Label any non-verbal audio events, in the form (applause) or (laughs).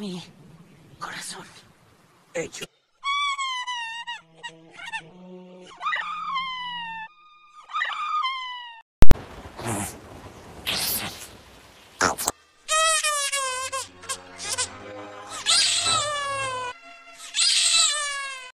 mi corazón. Hecho. (laughs)